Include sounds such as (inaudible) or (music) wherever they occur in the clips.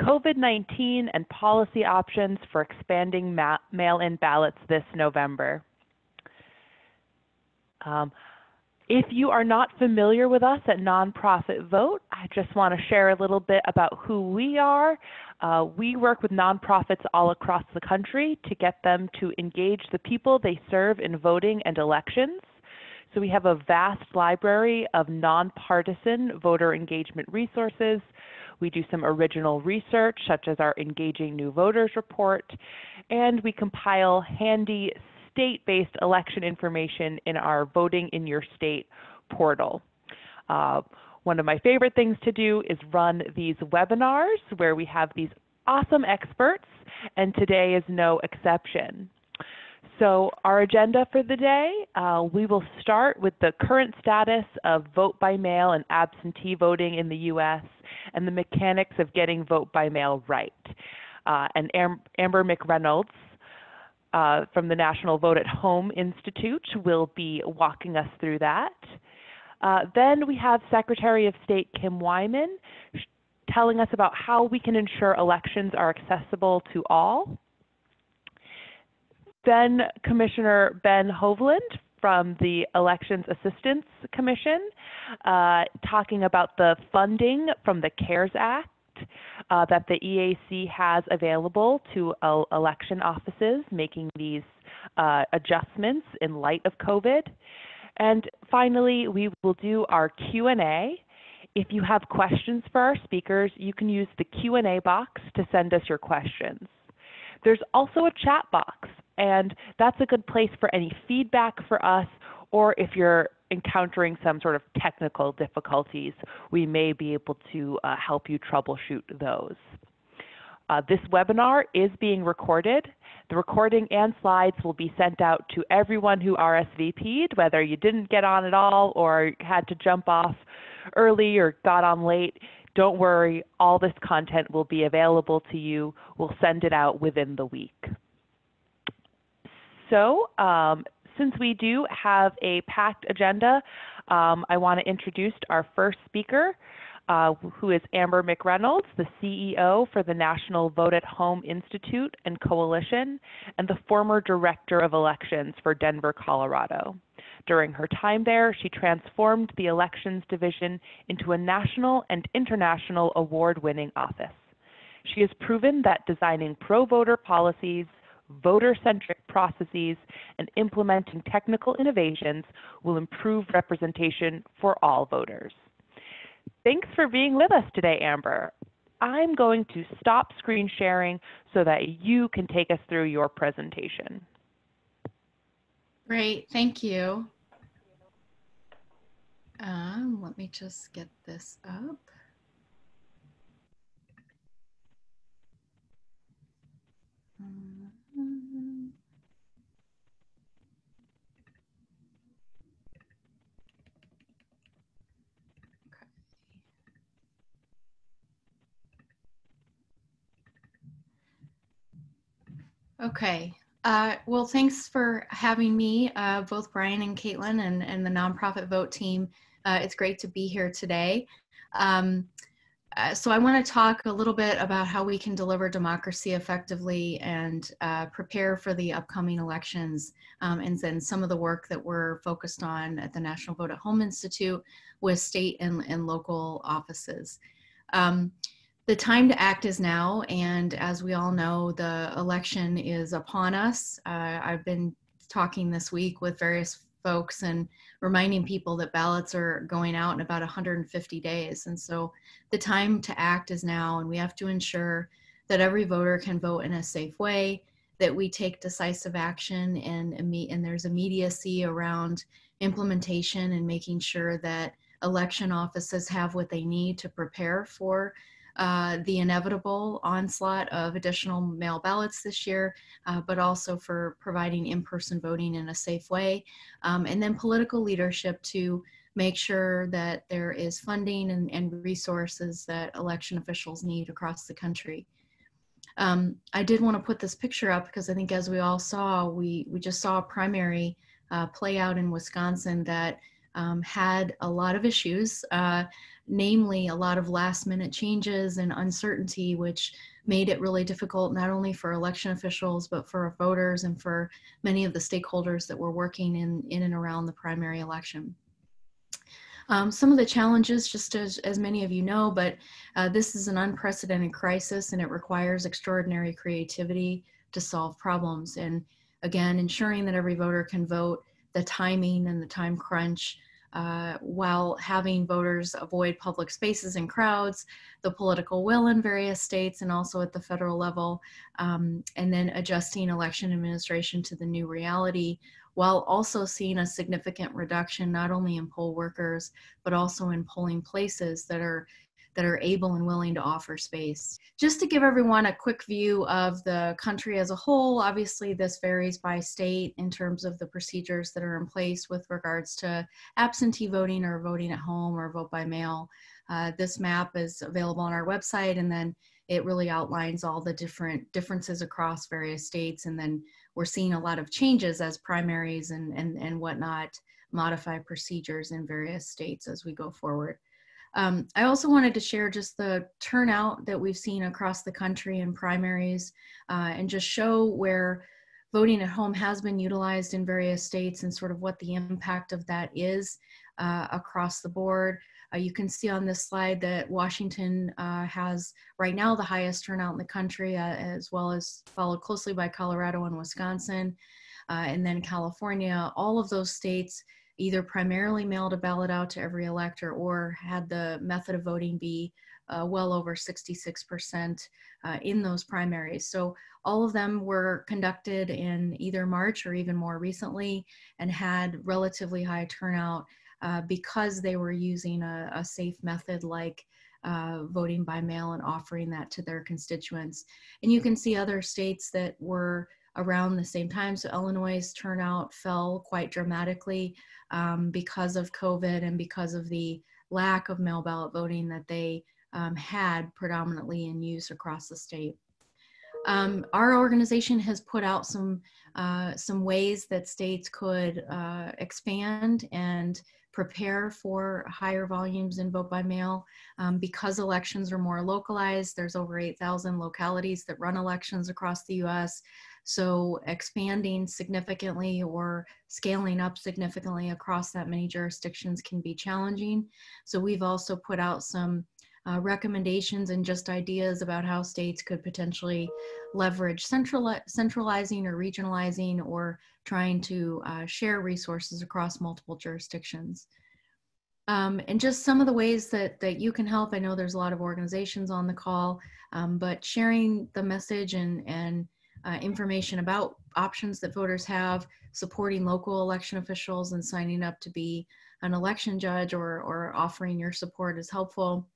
COVID 19 and policy options for expanding ma- mail in ballots this November. Um, if you are not familiar with us at Nonprofit Vote, I just want to share a little bit about who we are. Uh, we work with nonprofits all across the country to get them to engage the people they serve in voting and elections. So we have a vast library of nonpartisan voter engagement resources. We do some original research, such as our Engaging New Voters report, and we compile handy state-based election information in our Voting in Your State portal. Uh, one of my favorite things to do is run these webinars where we have these awesome experts, and today is no exception. So our agenda for the day, uh, we will start with the current status of vote by mail and absentee voting in the U.S. and the mechanics of getting vote by mail right. Uh, and Am Amber McReynolds uh, from the National Vote at Home Institute will be walking us through that. Uh, then we have Secretary of State Kim Wyman telling us about how we can ensure elections are accessible to all. Then Commissioner Ben Hovland from the Elections Assistance Commission uh, talking about the funding from the CARES Act uh, that the EAC has available to uh, election offices making these uh, adjustments in light of COVID. And finally, we will do our Q&A. If you have questions for our speakers, you can use the Q&A box to send us your questions. There's also a chat box, and that's a good place for any feedback for us, or if you're encountering some sort of technical difficulties, we may be able to uh, help you troubleshoot those. Uh, this webinar is being recorded. The recording and slides will be sent out to everyone who RSVP'd, whether you didn't get on at all or had to jump off early or got on late. Don't worry, all this content will be available to you. We'll send it out within the week. So um, since we do have a packed agenda, um, I want to introduce our first speaker, uh, who is Amber McReynolds, the CEO for the National Vote at Home Institute and Coalition, and the former Director of Elections for Denver, Colorado. During her time there, she transformed the Elections Division into a national and international award winning office. She has proven that designing pro voter policies, voter-centric processes, and implementing technical innovations will improve representation for all voters. Thanks for being with us today, Amber. I'm going to stop screen sharing so that you can take us through your presentation. Great, thank you. Um, let me just get this up. Um, Okay. Uh, well, thanks for having me, uh, both Brian and Caitlin and, and the nonprofit vote team. Uh, it's great to be here today. Um, uh, so I want to talk a little bit about how we can deliver democracy effectively and uh, prepare for the upcoming elections um, and then some of the work that we're focused on at the National Vote at Home Institute with state and, and local offices. Um, the time to act is now, and as we all know, the election is upon us. Uh, I've been talking this week with various folks and reminding people that ballots are going out in about 150 days. And so the time to act is now, and we have to ensure that every voter can vote in a safe way, that we take decisive action, and, and there's immediacy around implementation and making sure that election offices have what they need to prepare for uh, the inevitable onslaught of additional mail ballots this year, uh, but also for providing in-person voting in a safe way. Um, and then political leadership to make sure that there is funding and, and resources that election officials need across the country. Um, I did want to put this picture up because I think as we all saw, we, we just saw a primary uh, play out in Wisconsin that um, had a lot of issues, uh, namely a lot of last minute changes and uncertainty, which made it really difficult not only for election officials, but for voters and for many of the stakeholders that were working in, in and around the primary election. Um, some of the challenges, just as, as many of you know, but uh, this is an unprecedented crisis and it requires extraordinary creativity to solve problems. And again, ensuring that every voter can vote, the timing and the time crunch, uh, while having voters avoid public spaces and crowds, the political will in various states and also at the federal level, um, and then adjusting election administration to the new reality while also seeing a significant reduction not only in poll workers but also in polling places that are that are able and willing to offer space. Just to give everyone a quick view of the country as a whole, obviously this varies by state in terms of the procedures that are in place with regards to absentee voting or voting at home or vote by mail. Uh, this map is available on our website and then it really outlines all the different differences across various states and then we're seeing a lot of changes as primaries and, and, and whatnot modify procedures in various states as we go forward. Um, I also wanted to share just the turnout that we've seen across the country in primaries uh, and just show where voting at home has been utilized in various states and sort of what the impact of that is uh, across the board. Uh, you can see on this slide that Washington uh, has right now the highest turnout in the country, uh, as well as followed closely by Colorado and Wisconsin, uh, and then California. All of those states either primarily mailed a ballot out to every elector or had the method of voting be uh, well over 66% uh, in those primaries. So all of them were conducted in either March or even more recently and had relatively high turnout uh, because they were using a, a safe method like uh, voting by mail and offering that to their constituents. And you can see other states that were around the same time. So Illinois' turnout fell quite dramatically um, because of COVID and because of the lack of mail ballot voting that they um, had predominantly in use across the state. Um, our organization has put out some uh, some ways that states could uh, expand and prepare for higher volumes in vote by mail um, because elections are more localized. There's over 8,000 localities that run elections across the U.S. So expanding significantly or scaling up significantly across that many jurisdictions can be challenging. So we've also put out some uh, recommendations and just ideas about how states could potentially leverage central, centralizing or regionalizing or trying to uh, share resources across multiple jurisdictions. Um, and just some of the ways that, that you can help. I know there's a lot of organizations on the call, um, but sharing the message and, and uh, information about options that voters have, supporting local election officials and signing up to be an election judge or, or offering your support is helpful.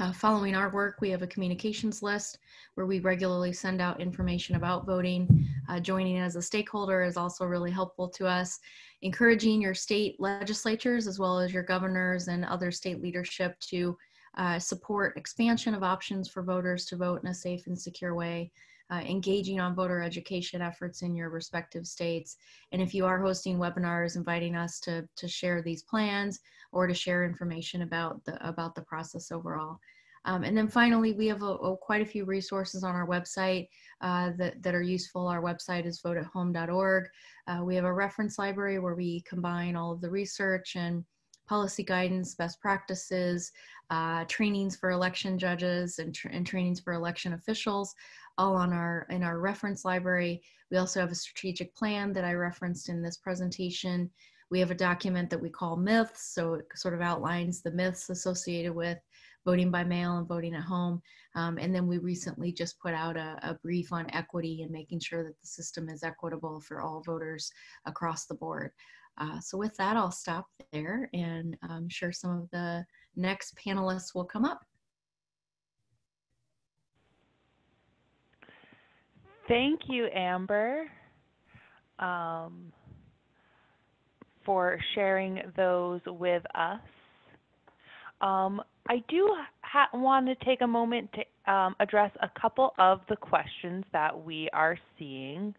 Uh, following our work, we have a communications list where we regularly send out information about voting. Uh, joining as a stakeholder is also really helpful to us. Encouraging your state legislatures as well as your governors and other state leadership to uh, support expansion of options for voters to vote in a safe and secure way uh, engaging on voter education efforts in your respective states. And if you are hosting webinars, inviting us to, to share these plans or to share information about the, about the process overall. Um, and then finally, we have a, a, quite a few resources on our website uh, that, that are useful. Our website is voteathome.org. Uh, we have a reference library where we combine all of the research and policy guidance, best practices, uh, trainings for election judges and, tra and trainings for election officials, all on our in our reference library. We also have a strategic plan that I referenced in this presentation. We have a document that we call myths, so it sort of outlines the myths associated with voting by mail and voting at home. Um, and then we recently just put out a, a, brief on equity and making sure that the system is equitable for all voters across the board. Uh, so with that, I'll stop there and I'm sure some of the next panelists will come up. Thank you, Amber, um, for sharing those with us. Um, I do want to take a moment to um, address a couple of the questions that we are seeing.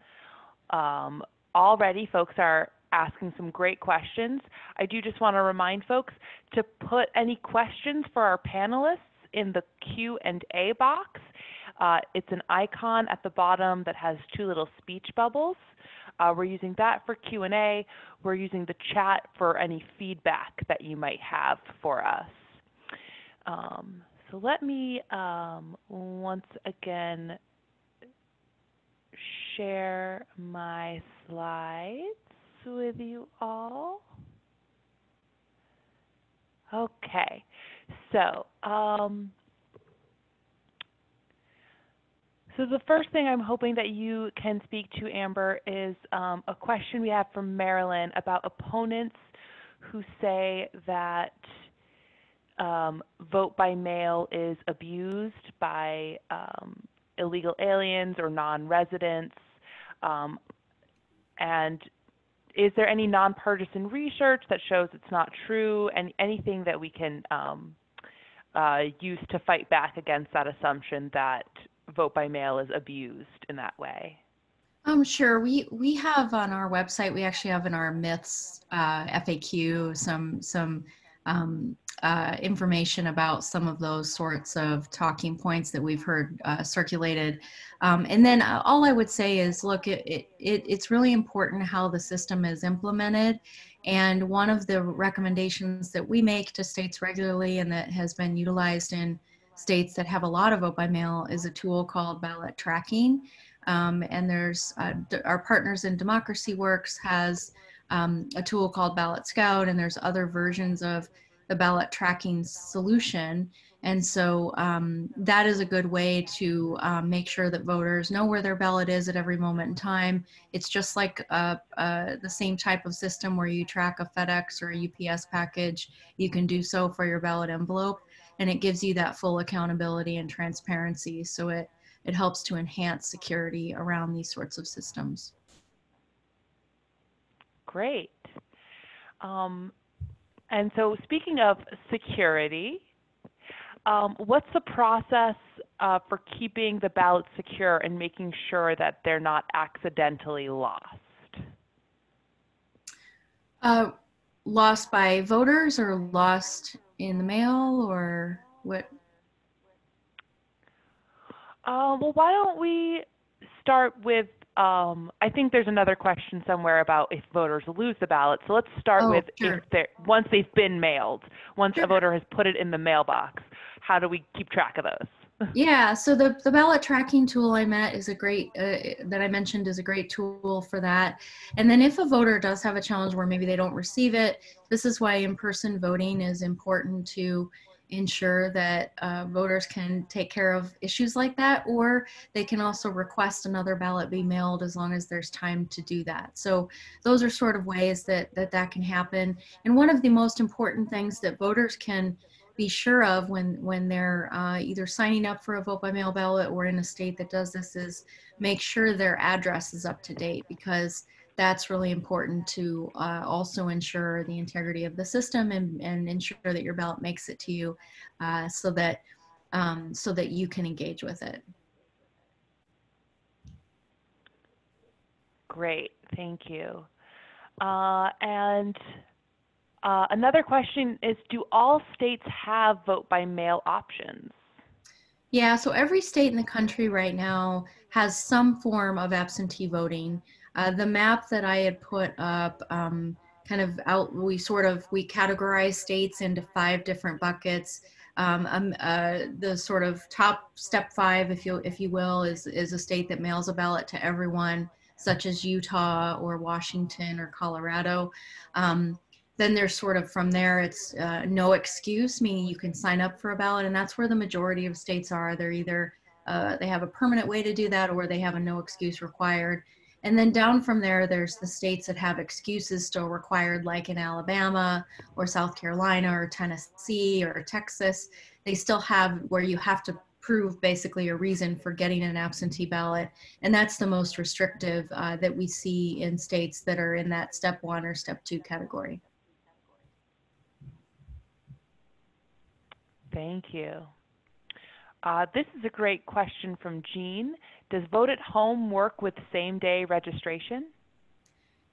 Um, already, folks are asking some great questions. I do just want to remind folks to put any questions for our panelists in the Q&A box. Uh, it's an icon at the bottom that has two little speech bubbles. Uh, we're using that for Q&A. We're using the chat for any feedback that you might have for us. Um, so let me um, once again share my slides with you all. Okay, so um, so the first thing I'm hoping that you can speak to, Amber, is um, a question we have from Marilyn about opponents who say that um, vote by mail is abused by um, illegal aliens or non-residents, um, and is there any nonpartisan research that shows it's not true, and anything that we can um, uh, use to fight back against that assumption that vote by mail is abused in that way? Um, sure. We we have on our website. We actually have in our myths uh, FAQ some some um, uh, information about some of those sorts of talking points that we've heard uh, circulated. Um, and then uh, all I would say is, look, it, it, it's really important how the system is implemented. And one of the recommendations that we make to states regularly and that has been utilized in states that have a lot of vote by mail is a tool called ballot tracking. Um, and there's uh, our partners in Democracy Works has um, a tool called Ballot Scout, and there's other versions of the ballot tracking solution. And so um, that is a good way to um, make sure that voters know where their ballot is at every moment in time. It's just like uh, uh, the same type of system where you track a FedEx or a UPS package. You can do so for your ballot envelope, and it gives you that full accountability and transparency. So it it helps to enhance security around these sorts of systems. Great. Um, and so, speaking of security, um, what's the process uh, for keeping the ballots secure and making sure that they're not accidentally lost? Uh, lost by voters or lost in the mail or what? Uh, well, why don't we start with um, I think there's another question somewhere about if voters lose the ballot. So let's start oh, with sure. if they're once they've been mailed, once sure. a voter has put it in the mailbox, how do we keep track of those? (laughs) yeah, so the, the ballot tracking tool I met is a great, uh, that I mentioned is a great tool for that. And then if a voter does have a challenge where maybe they don't receive it, this is why in-person voting is important to ensure that uh, voters can take care of issues like that, or they can also request another ballot be mailed as long as there's time to do that. So those are sort of ways that that, that can happen. And one of the most important things that voters can be sure of when when they're uh, either signing up for a vote by mail ballot or in a state that does this is make sure their address is up to date because that's really important to uh, also ensure the integrity of the system and, and ensure that your ballot makes it to you uh, so that um, so that you can engage with it. Great, thank you. Uh, and uh, another question is, do all states have vote by mail options? Yeah, so every state in the country right now has some form of absentee voting. Uh, the map that I had put up um, kind of out, we sort of, we categorize states into five different buckets. Um, um, uh, the sort of top step five, if you, if you will, is, is a state that mails a ballot to everyone, such as Utah or Washington or Colorado. Um, then there's sort of from there, it's uh, no excuse, meaning you can sign up for a ballot, and that's where the majority of states are. They're either uh, they have a permanent way to do that, or they have a no excuse required. And then down from there, there's the states that have excuses still required, like in Alabama or South Carolina or Tennessee or Texas. They still have where you have to prove basically a reason for getting an absentee ballot. And that's the most restrictive uh, that we see in states that are in that step one or step two category. Thank you. Uh, this is a great question from Jean. Does Vote at Home work with same day registration?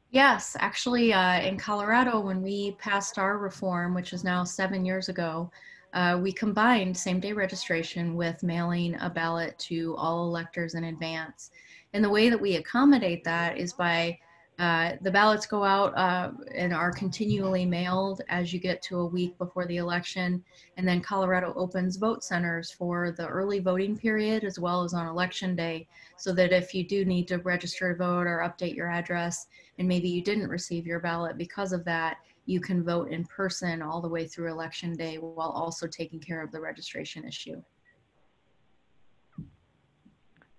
Yes, actually, uh, in Colorado, when we passed our reform, which is now seven years ago, uh, we combined same day registration with mailing a ballot to all electors in advance. And the way that we accommodate that is by uh, the ballots go out uh, and are continually mailed as you get to a week before the election. And then Colorado opens vote centers for the early voting period as well as on election day, so that if you do need to register to vote or update your address, and maybe you didn't receive your ballot because of that, you can vote in person all the way through election day while also taking care of the registration issue.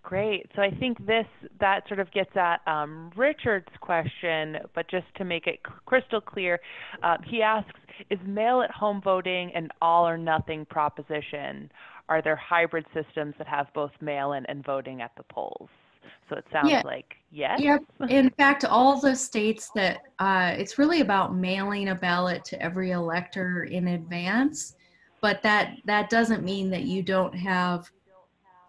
Great. So I think this that sort of gets at um, Richard's question, but just to make it crystal clear, uh, he asks: Is mail-at-home voting an all or nothing proposition? Are there hybrid systems that have both mail-in and voting at the polls? So it sounds yeah. like yes. Yep. (laughs) In fact, all the states that uh, it's really about mailing a ballot to every elector in advance, but that that doesn't mean that you don't have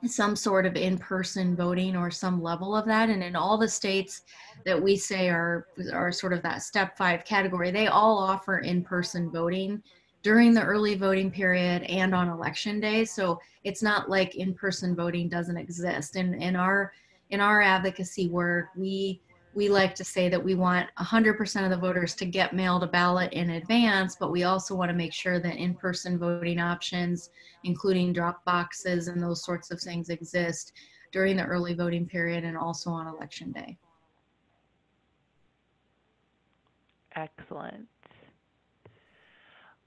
some sort of in-person voting or some level of that. And in all the states that we say are are sort of that step five category they all offer in-person voting during the early voting period and on election day. So it's not like in-person voting doesn't exist. And in our in our advocacy work we we like to say that we want 100% of the voters to get mailed a ballot in advance, but we also want to make sure that in person voting options, including drop boxes and those sorts of things, exist during the early voting period and also on election day. Excellent.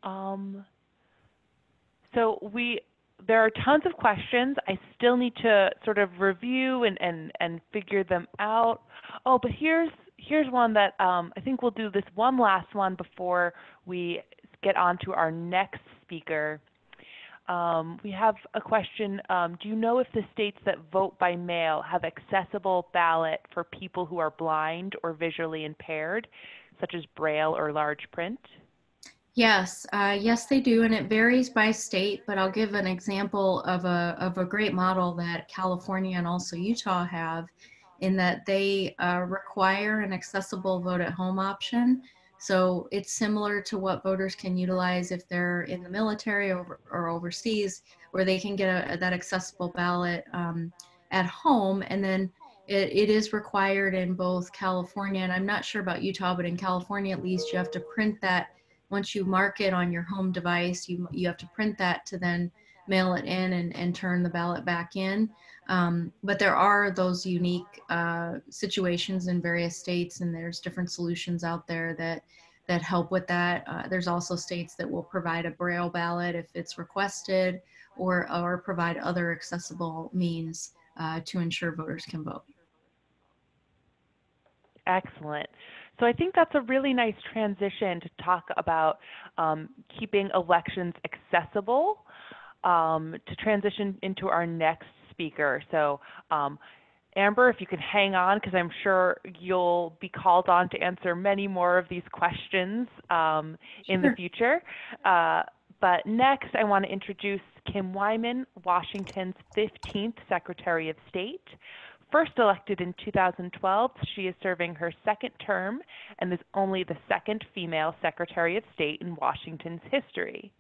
Um, so we there are tons of questions. I still need to sort of review and, and, and figure them out. Oh, but here's here's one that um, I think we'll do this one last one before we get on to our next speaker. Um, we have a question. Um, do you know if the states that vote by mail have accessible ballot for people who are blind or visually impaired, such as braille or large print? Yes, uh, yes, they do, and it varies by state. But I'll give an example of a of a great model that California and also Utah have, in that they uh, require an accessible vote at home option. So it's similar to what voters can utilize if they're in the military or, or overseas, where they can get a, that accessible ballot um, at home, and then it, it is required in both California and I'm not sure about Utah, but in California at least, you have to print that once you mark it on your home device, you, you have to print that to then mail it in and, and turn the ballot back in. Um, but there are those unique uh, situations in various states, and there's different solutions out there that that help with that. Uh, there's also states that will provide a braille ballot if it's requested, or or provide other accessible means uh, to ensure voters can vote. Excellent. So I think that's a really nice transition to talk about um, keeping elections accessible um, to transition into our next speaker. So um, Amber, if you can hang on, because I'm sure you'll be called on to answer many more of these questions um, in the future. Uh, but next, I want to introduce Kim Wyman, Washington's 15th Secretary of State. First elected in 2012, she is serving her second term and is only the second female Secretary of State in Washington's history.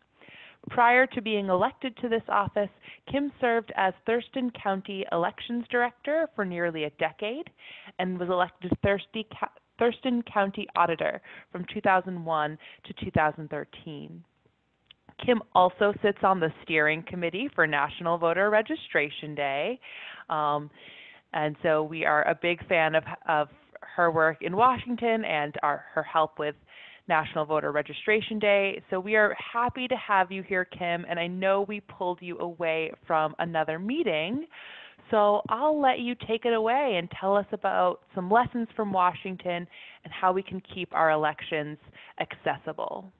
Prior to being elected to this office, Kim served as Thurston County Elections Director for nearly a decade and was elected Thurston County Auditor from 2001 to 2013. Kim also sits on the steering committee for National Voter Registration Day. Um, and so we are a big fan of, of her work in Washington and our, her help with National Voter Registration Day. So we are happy to have you here, Kim, and I know we pulled you away from another meeting. So I'll let you take it away and tell us about some lessons from Washington and how we can keep our elections accessible.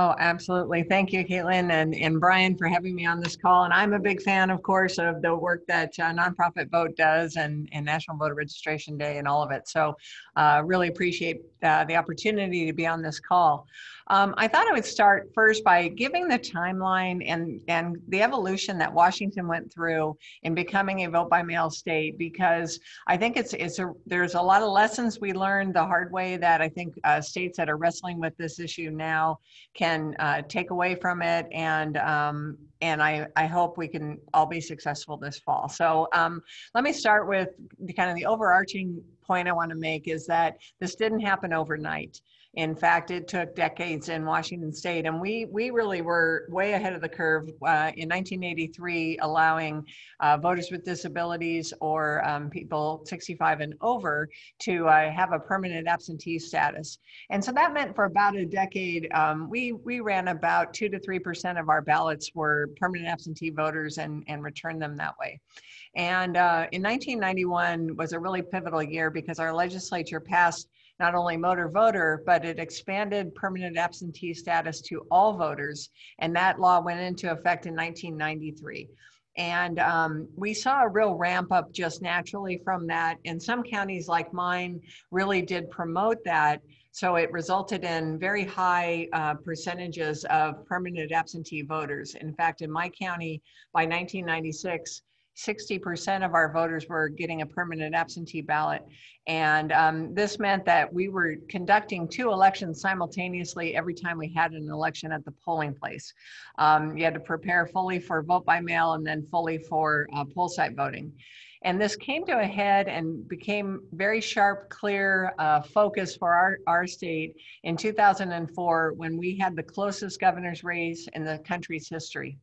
Oh, absolutely. Thank you, Caitlin and, and Brian for having me on this call. And I'm a big fan, of course, of the work that uh, Nonprofit Vote does and, and National Voter Registration Day and all of it. So uh, really appreciate uh, the opportunity to be on this call. Um, I thought I would start first by giving the timeline and, and the evolution that Washington went through in becoming a vote by mail state because I think it's, it's a, there's a lot of lessons we learned the hard way that I think uh, states that are wrestling with this issue now can uh, take away from it and um, and I, I hope we can all be successful this fall. So um, let me start with the kind of the overarching point I want to make is that this didn't happen overnight. In fact, it took decades in Washington State, and we we really were way ahead of the curve uh, in 1983, allowing uh, voters with disabilities or um, people 65 and over to uh, have a permanent absentee status. And so that meant for about a decade, um, we we ran about two to three percent of our ballots were permanent absentee voters and and return them that way. And uh, in 1991 was a really pivotal year because our legislature passed not only motor voter, but it expanded permanent absentee status to all voters. And that law went into effect in 1993. And um, we saw a real ramp up just naturally from that. And some counties like mine really did promote that. So it resulted in very high uh, percentages of permanent absentee voters. In fact, in my county, by 1996, 60% of our voters were getting a permanent absentee ballot. And um, this meant that we were conducting two elections simultaneously every time we had an election at the polling place. Um, you had to prepare fully for vote by mail and then fully for uh, poll site voting. And this came to a head and became very sharp, clear uh, focus for our, our state in 2004 when we had the closest governor's race in the country's history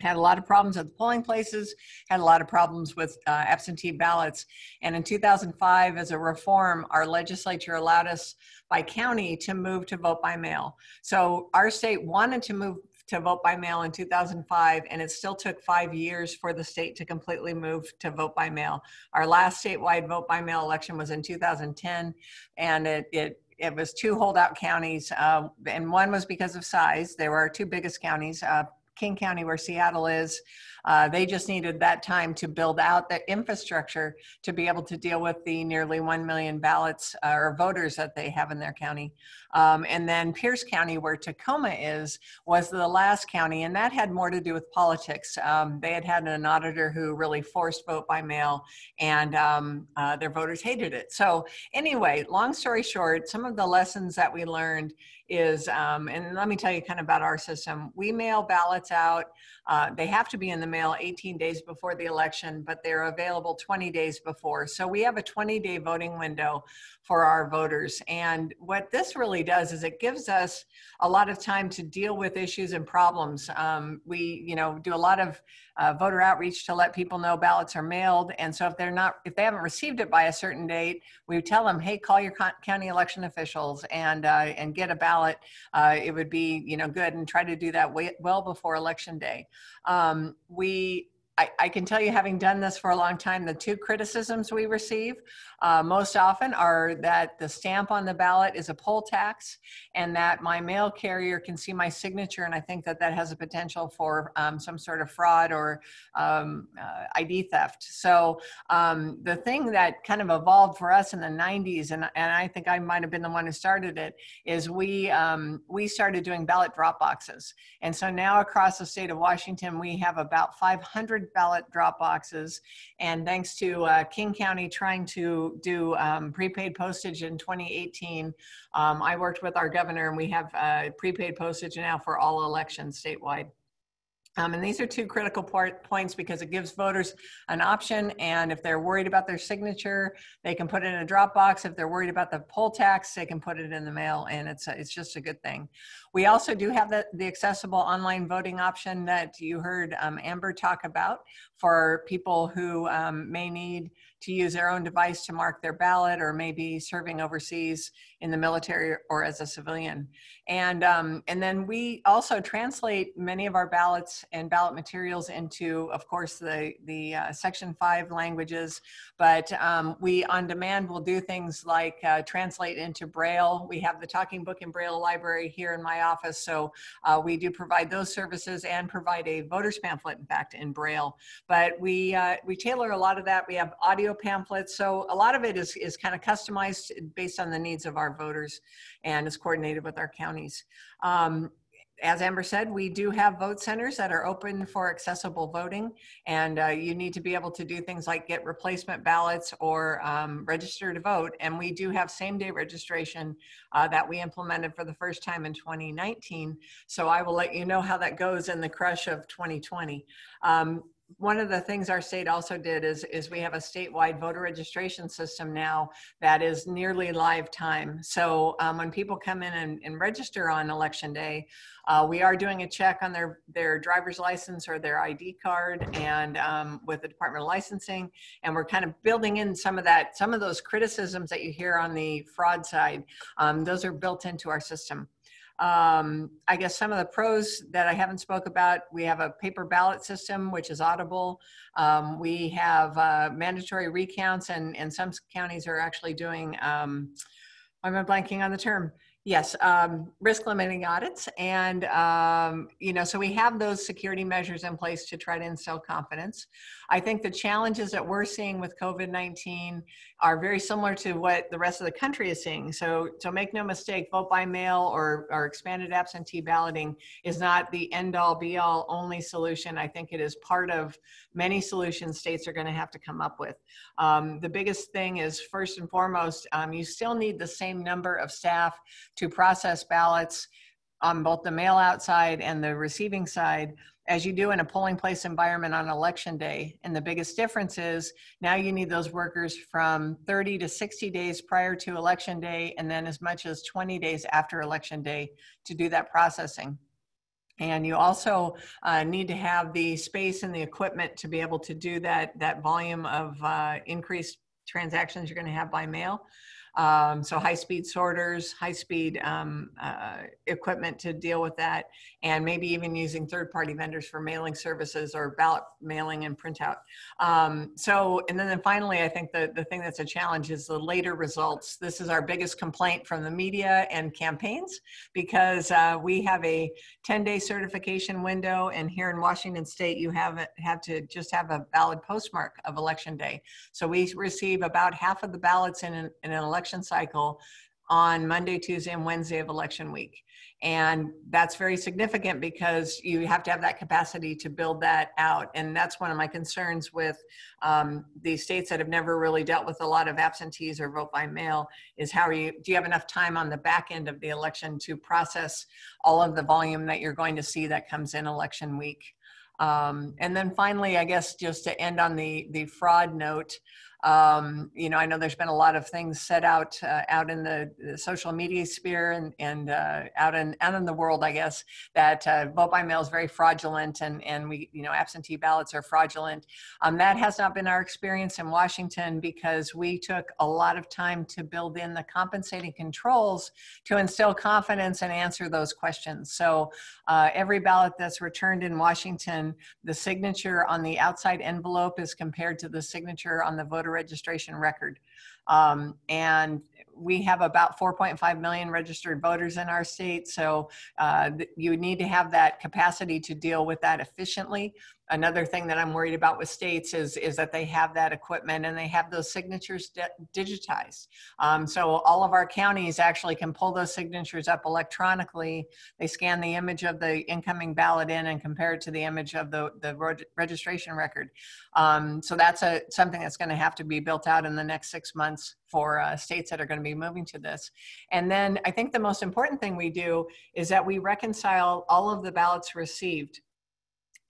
had a lot of problems at the polling places, had a lot of problems with uh, absentee ballots. And in 2005, as a reform, our legislature allowed us by county to move to vote by mail. So our state wanted to move to vote by mail in 2005, and it still took five years for the state to completely move to vote by mail. Our last statewide vote by mail election was in 2010, and it, it it was two holdout counties, uh, and one was because of size. There were our two biggest counties, uh, King County, where Seattle is, uh, they just needed that time to build out the infrastructure to be able to deal with the nearly 1 million ballots uh, or voters that they have in their county. Um, and then Pierce County, where Tacoma is, was the last county, and that had more to do with politics. Um, they had had an auditor who really forced vote by mail, and um, uh, their voters hated it. So, anyway, long story short, some of the lessons that we learned is, um, and let me tell you kind of about our system. We mail ballots out. Uh, they have to be in the mail 18 days before the election, but they're available 20 days before. So we have a 20 day voting window for our voters. And what this really does is it gives us a lot of time to deal with issues and problems. Um, we, you know, do a lot of uh, voter outreach to let people know ballots are mailed. And so if they're not, if they haven't received it by a certain date, we tell them, hey, call your county election officials and uh, and get a ballot. Uh, it would be, you know, good and try to do that way, well before election day. Um, we I, I, can tell you, having done this for a long time, the two criticisms we receive uh, most often are that the stamp on the ballot is a poll tax and that my mail carrier can see my signature. And I think that that has a potential for um, some sort of fraud or um, uh, ID theft. So um, the thing that kind of evolved for us in the 90s, and, and I think I might have been the one who started it, is we, um, we started doing ballot drop boxes. And so now across the state of Washington, we have about 500 ballot drop boxes. And thanks to uh, King County trying to do um, prepaid postage in 2018. Um, I worked with our governor and we have uh, prepaid postage now for all elections statewide. Um, and these are two critical part, points because it gives voters an option. And if they're worried about their signature, they can put it in a Dropbox. If they're worried about the poll tax, they can put it in the mail. And it's, a, it's just a good thing. We also do have the, the accessible online voting option that you heard um, Amber talk about for people who um, may need to use their own device to mark their ballot or maybe serving overseas in the military or as a civilian. And, um, and then we also translate many of our ballots and ballot materials into, of course, the, the uh, Section 5 languages, but um, we on demand will do things like uh, translate into Braille. We have the Talking Book and Braille library here in my office. So uh, we do provide those services and provide a voter's pamphlet, in fact, in Braille. But we uh, we tailor a lot of that. We have audio pamphlets, so a lot of it is is kind of customized based on the needs of our voters, and is coordinated with our counties. Um, as Amber said, we do have vote centers that are open for accessible voting, and uh, you need to be able to do things like get replacement ballots or um, register to vote. And we do have same day registration uh, that we implemented for the first time in 2019. So I will let you know how that goes in the crush of 2020. Um, one of the things our state also did is, is we have a statewide voter registration system now that is nearly live time. So um, when people come in and, and register on election day, uh, we are doing a check on their, their driver's license or their ID card and um, with the Department of Licensing. And we're kind of building in some of that, some of those criticisms that you hear on the fraud side, um, those are built into our system. Um, I guess some of the pros that I haven't spoke about, we have a paper ballot system, which is audible. Um, we have uh, mandatory recounts and, and some counties are actually doing, um, I'm blanking on the term, Yes, um, risk limiting audits. And, um, you know, so we have those security measures in place to try to instill confidence. I think the challenges that we're seeing with COVID 19 are very similar to what the rest of the country is seeing. So, so make no mistake, vote by mail or, or expanded absentee balloting is not the end all be all only solution. I think it is part of many solutions states are going to have to come up with. Um, the biggest thing is first and foremost, um, you still need the same number of staff to process ballots on both the mail out side and the receiving side as you do in a polling place environment on election day. And the biggest difference is now you need those workers from 30 to 60 days prior to election day and then as much as 20 days after election day to do that processing. And you also uh, need to have the space and the equipment to be able to do that, that volume of uh, increased transactions you're going to have by mail. Um, so high speed sorters, high speed um, uh, equipment to deal with that, and maybe even using third party vendors for mailing services or ballot mailing and printout. Um, so, and then, then finally, I think the, the thing that's a challenge is the later results. This is our biggest complaint from the media and campaigns because uh, we have a 10 day certification window, and here in Washington state, you have, have to just have a valid postmark of election day. So we receive about half of the ballots in an, in an election election cycle on Monday, Tuesday, and Wednesday of election week. And that's very significant because you have to have that capacity to build that out. And that's one of my concerns with um, the states that have never really dealt with a lot of absentees or vote by mail is how are you, do you have enough time on the back end of the election to process all of the volume that you're going to see that comes in election week? Um, and then finally, I guess just to end on the, the fraud note, um, you know, I know there's been a lot of things set out uh, out in the, the, social media sphere and, and uh, out in out in the world, I guess, that uh, vote by mail is very fraudulent and and we you know absentee ballots are fraudulent. Um, that has not been our experience in Washington because we took a lot of time to build in the compensating controls to instill confidence and answer those questions. So uh, every ballot that's returned in Washington, the signature on the outside envelope is compared to the signature on the voter registration record. Um, and we have about 4.5 million registered voters in our state. So uh, you need to have that capacity to deal with that efficiently. Another thing that I'm worried about with states is, is that they have that equipment and they have those signatures digitized. Um, so all of our counties actually can pull those signatures up electronically. They scan the image of the incoming ballot in and compare it to the image of the, the registration record. Um, so that's a, something that's going to have to be built out in the next six months for uh, states that are going to be moving to this. And then I think the most important thing we do is that we reconcile all of the ballots received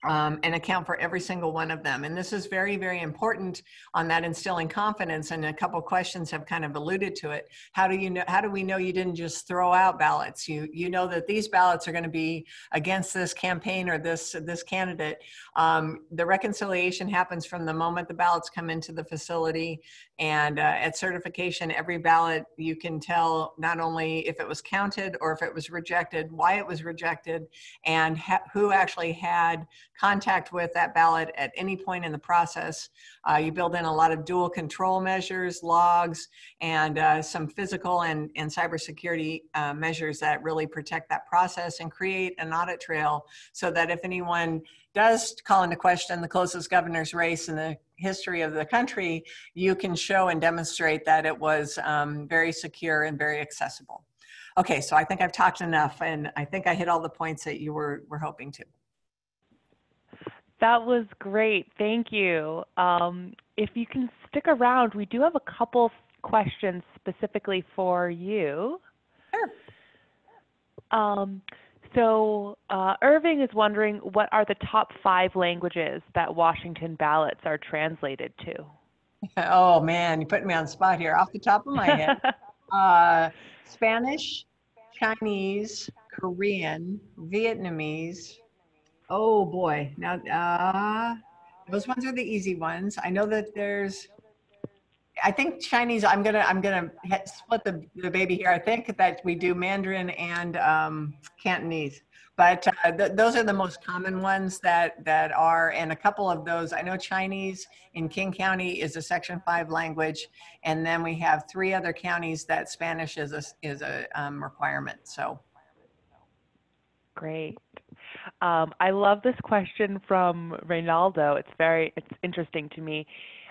um, and account for every single one of them. And this is very, very important on that instilling confidence. And a couple questions have kind of alluded to it. How do you know? How do we know you didn't just throw out ballots? You you know that these ballots are going to be against this campaign or this this candidate. Um, the reconciliation happens from the moment the ballots come into the facility, and uh, at certification, every ballot you can tell not only if it was counted or if it was rejected, why it was rejected, and who actually had contact with that ballot at any point in the process. Uh, you build in a lot of dual control measures, logs, and uh, some physical and, and cybersecurity uh, measures that really protect that process and create an audit trail so that if anyone does call into question the closest governor's race in the history of the country, you can show and demonstrate that it was um, very secure and very accessible. Okay, so I think I've talked enough and I think I hit all the points that you were, were hoping to. That was great. Thank you. Um, if you can stick around, we do have a couple questions specifically for you. Sure. Um, so uh, Irving is wondering what are the top five languages that Washington ballots are translated to? (laughs) Oh man, you're putting me on the spot here. Off the top of my head, (laughs) uh, Spanish, Chinese, Korean, Vietnamese, Oh boy. Now, uh, those ones are the easy ones. I know that there's, I think Chinese, I'm gonna, I'm gonna split the, the baby here. I think that we do Mandarin and um, Cantonese, but uh, th those are the most common ones that, that are, and a couple of those, I know Chinese in King County is a section five language. And then we have three other counties that Spanish is a, is a um, requirement. So. Great. Um, I love this question from Reynaldo. It's very it's interesting to me.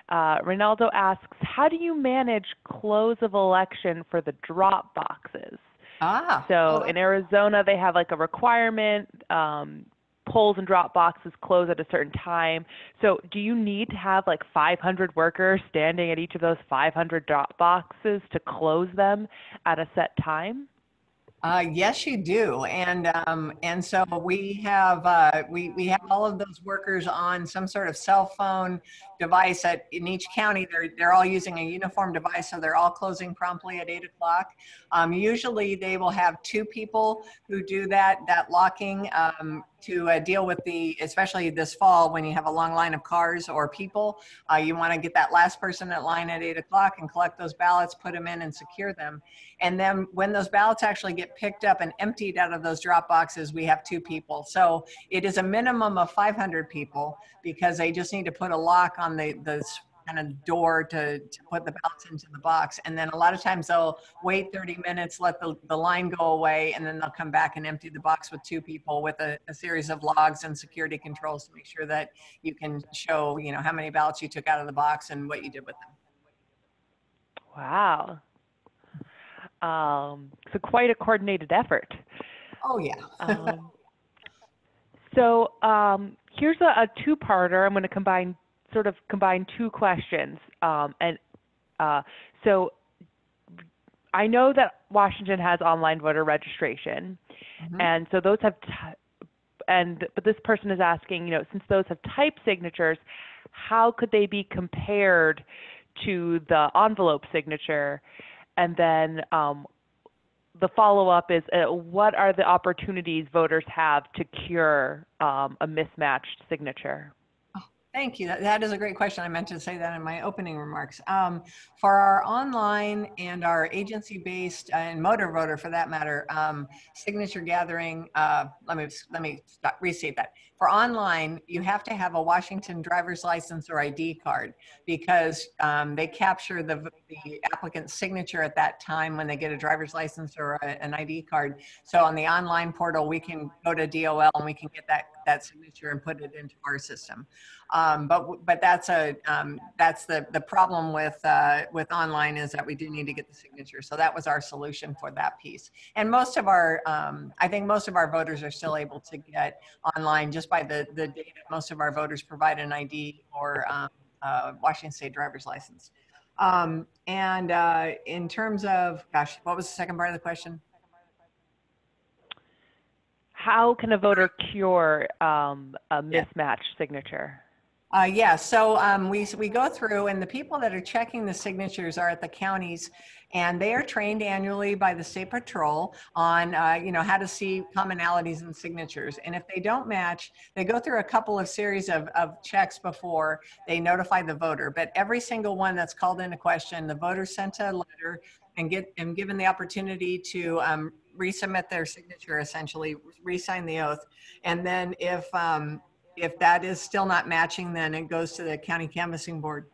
Uh, Reynaldo asks, "How do you manage close of election for the drop boxes?" Ah. So in Arizona, they have like a requirement. Um, polls and drop boxes close at a certain time. So do you need to have like 500 workers standing at each of those 500 drop boxes to close them at a set time? Uh, yes, you do, and um, and so we have uh, we we have all of those workers on some sort of cell phone device at in each county. They're they're all using a uniform device, so they're all closing promptly at eight o'clock. Um, usually, they will have two people who do that that locking. Um, to uh, deal with the, especially this fall when you have a long line of cars or people, uh, you want to get that last person at line at eight o'clock and collect those ballots, put them in and secure them. And then when those ballots actually get picked up and emptied out of those drop boxes, we have two people. So it is a minimum of 500 people because they just need to put a lock on the, the kind of door to, to put the ballots into the box. And then a lot of times they'll wait 30 minutes, let the, the line go away, and then they'll come back and empty the box with two people with a, a series of logs and security controls to make sure that you can show, you know, how many ballots you took out of the box and what you did with them. Wow. Um, so quite a coordinated effort. Oh yeah. (laughs) um, so um, here's a, a two-parter. I'm going to combine sort of combine two questions. Um, and uh, so I know that Washington has online voter registration, mm-hmm. and so those have, t- and but this person is asking, you know, since those have type signatures, how could they be compared to the envelope signature? And then um, the follow up is uh, what are the opportunities voters have to cure um, a mismatched signature? Thank you. That, that is a great question. I meant to say that in my opening remarks. Um, for our online and our agency-based uh, and motor voter, for that matter, um, signature gathering. Uh, let me let me stop, restate that. For online, you have to have a Washington driver's license or ID card because um, they capture the the applicant's signature at that time when they get a driver's license or a, an ID card. So on the online portal, we can go to DOL and we can get that that signature and put it into our system. Um, but but that's a um, that's the the problem with uh, with online is that we do need to get the signature. So that was our solution for that piece. And most of our um, I think most of our voters are still able to get online just by the the data. Most of our voters provide an ID or uh, Washington State driver's license. Um, and uh, in terms of, gosh, what was the second part of the question? How can a voter cure um, a mismatched signature? Uh, yeah, so um, we, we go through, and the people that are checking the signatures are at the counties, and they are trained annually by the state patrol on, uh, you know, how to see commonalities in signatures. And if they don't match, they go through a couple of series of, of checks before they notify the voter. But every single one that's called into question, the voter sent a letter and get and given the opportunity to um, resubmit their signature, essentially re-sign the oath, and then if um, if that is still not matching, then it goes to the county canvassing board.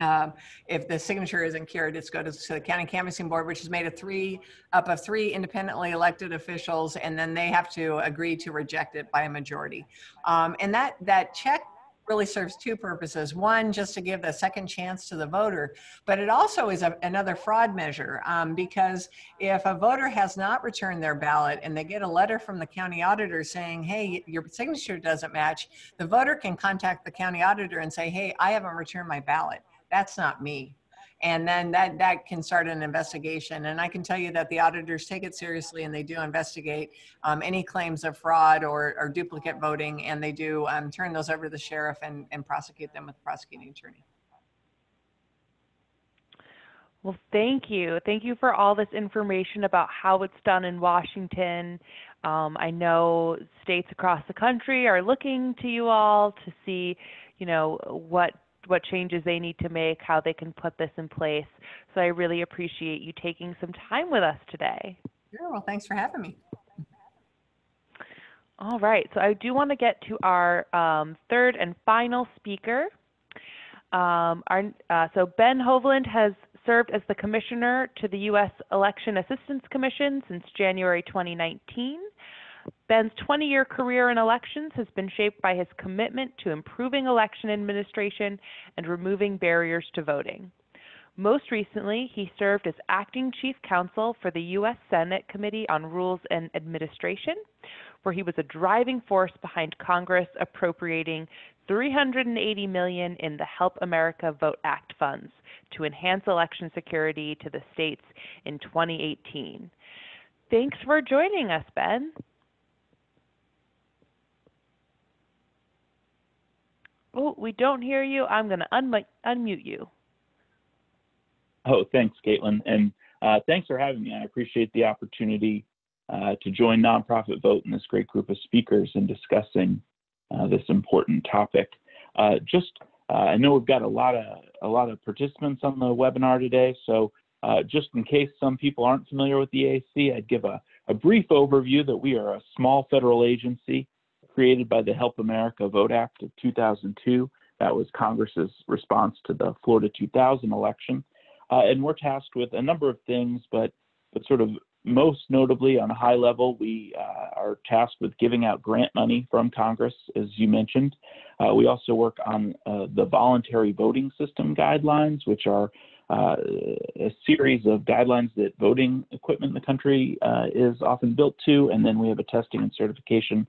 Um, if the signature isn't cured, it's go to, to the county canvassing board, which is made of three, up of three independently elected officials, and then they have to agree to reject it by a majority. Um, and that that check really serves two purposes. One, just to give the second chance to the voter, but it also is a, another fraud measure um, because if a voter has not returned their ballot and they get a letter from the county auditor saying, hey, your signature doesn't match, the voter can contact the county auditor and say, hey, I haven't returned my ballot. That's not me and then that that can start an investigation. And i can tell you that the auditors take it seriously and they do investigate um, any claims of fraud or, or duplicate voting. And they do um, turn those over to the sheriff and, and prosecute them with the prosecuting attorney. Well thank you. Thank you for all this information about how it's done in washington. Um, i know states across the country are looking to you all to see you know what what changes they need to make, how they can put this in place. So I really appreciate you taking some time with us today. Sure. Well, thanks for having me. All right. So I do want to get to our um, third and final speaker. Um, our, uh, so Ben Hovland has served as the commissioner to the U.S. Election Assistance Commission since January 2019. Ben's 20 year career in elections has been shaped by his commitment to improving election administration and removing barriers to voting. Most recently, he served as acting chief counsel for the U.S. Senate Committee on Rules and Administration, where he was a driving force behind Congress appropriating 380 million in the Help America Vote Act funds to enhance election security to the states in 2018. Thanks for joining us, Ben. Oh, we don't hear you. I'm going to unmute you. Oh, thanks, Caitlin. And uh, thanks for having me. I appreciate the opportunity uh, to join Nonprofit Vote and this great group of speakers in discussing uh, this important topic. Uh, just, uh, I know we've got a lot of a lot of participants on the webinar today, so uh, just in case some people aren't familiar with the EAC, I'd give a, a brief overview that we are a small federal agency created by the Help America Vote Act of 2002. That was Congress's response to the Florida 2000 election. Uh, and we're tasked with a number of things, but, but sort of most notably on a high level, we uh, are tasked with giving out grant money from Congress, as you mentioned. Uh, we also work on uh, the voluntary voting system guidelines, which are uh, a series of guidelines that voting equipment in the country uh, is often built to, and then we have a testing and certification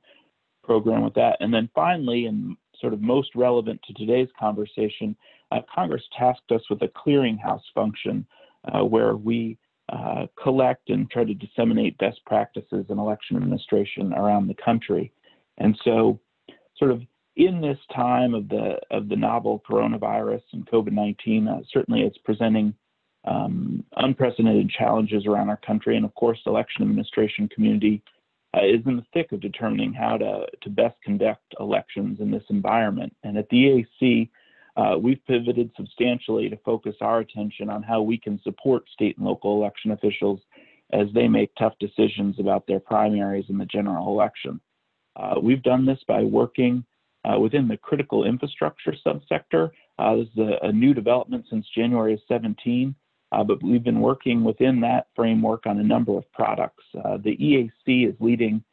program with that. And then finally, and sort of most relevant to today's conversation, uh, Congress tasked us with a clearinghouse function uh, where we uh, collect and try to disseminate best practices in election administration around the country. And so, sort of in this time of the of the novel coronavirus and COVID-19, uh, certainly it's presenting um, unprecedented challenges around our country, and of course, the election administration community uh, is in the thick of determining how to, to best conduct elections in this environment. And at the EAC, uh, we've pivoted substantially to focus our attention on how we can support state and local election officials as they make tough decisions about their primaries in the general election. Uh, we've done this by working uh, within the critical infrastructure subsector. Uh, this is a, a, new development since January of 17. Uh, but we've been working within that framework on a number of products. Uh, the EAC is leading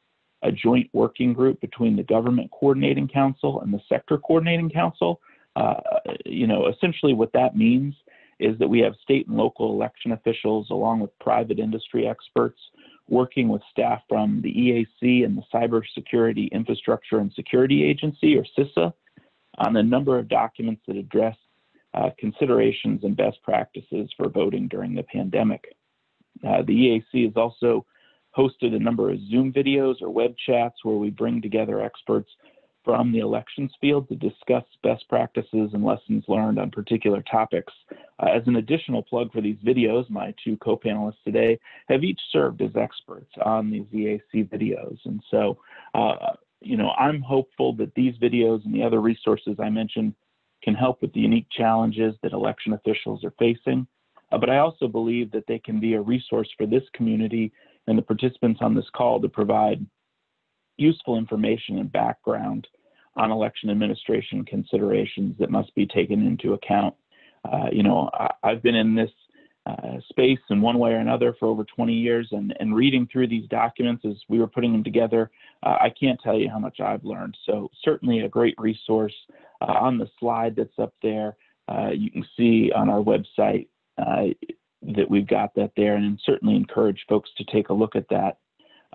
a joint working group between the Government Coordinating Council and the Sector Coordinating Council. Uh, you know, essentially what that means is that we have state and local election officials along with private industry experts working with staff from the EAC and the Cybersecurity Infrastructure and Security Agency, or CISA, on a number of documents that address uh, considerations and best practices for voting during the pandemic. Uh, the EAC has also hosted a number of Zoom videos or web chats where we bring together experts from the elections field to discuss best practices and lessons learned on particular topics. Uh, as an additional plug for these videos, my two co-panelists today have each served as experts on these EAC videos. And so, uh, you know, I'm hopeful that these videos and the other resources I mentioned can help with the unique challenges that election officials are facing. Uh, but I also believe that they can be a resource for this community and the participants on this call to provide useful information and background on election administration considerations that must be taken into account. Uh, you know, I, have been in this uh, space in one way or another for over 20 years, and, and reading through these documents as we were putting them together, uh, I can't tell you how much I've learned. So, certainly a great resource on the slide that's up there. Uh, you can see on our website uh, that we've got that there, and certainly encourage folks to take a look at that.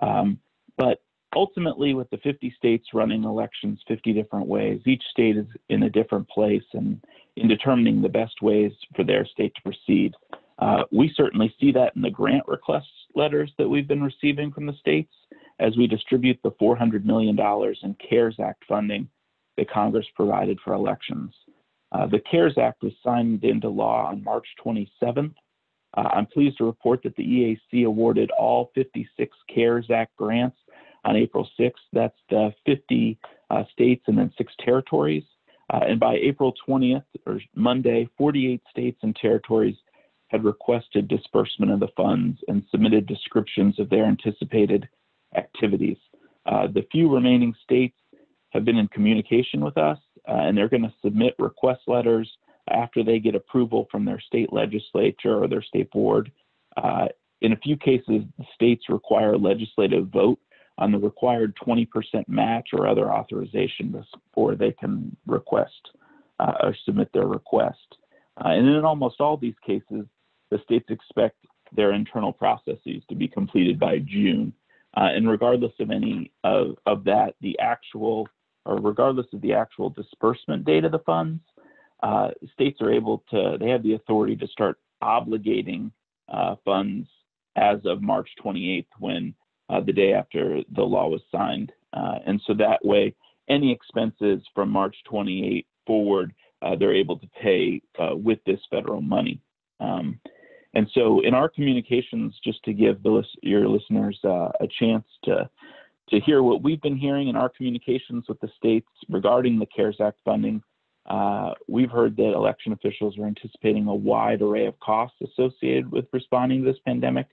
Um, but ultimately, with the 50 states running elections 50 different ways, each state is in a different place and in determining the best ways for their state to proceed. Uh, we certainly see that in the grant request letters that we've been receiving from the states as we distribute the $400 million in CARES Act funding that Congress provided for elections. Uh, the CARES Act was signed into law on March 27th. Uh, I'm pleased to report that the EAC awarded all 56 CARES Act grants on April 6th. That's the 50 uh, states and then six territories. Uh, and by April 20th, or Monday, 48 states and territories had requested disbursement of the funds and submitted descriptions of their anticipated activities. Uh, the few remaining states have been in communication with us, uh, and they're going to submit request letters after they get approval from their state legislature or their state board. Uh, in a few cases, states require a legislative vote on the required 20% match or other authorization before they can request uh, or submit their request. Uh, and in almost all these cases, the states expect their internal processes to be completed by June. Uh, and regardless of any of, of that, the actual, or regardless of the actual disbursement date of the funds, uh, states are able to, they have the authority to start obligating uh, funds as of March 28th when uh, the day after the law was signed. Uh, and so that way, any expenses from March 28 forward, uh, they're able to pay uh, with this federal money. Um, and so, in our communications, just to give the, your listeners a chance to to hear what we've been hearing in our communications with the states regarding the CARES Act funding, uh, we've heard that election officials are anticipating a wide array of costs associated with responding to this pandemic.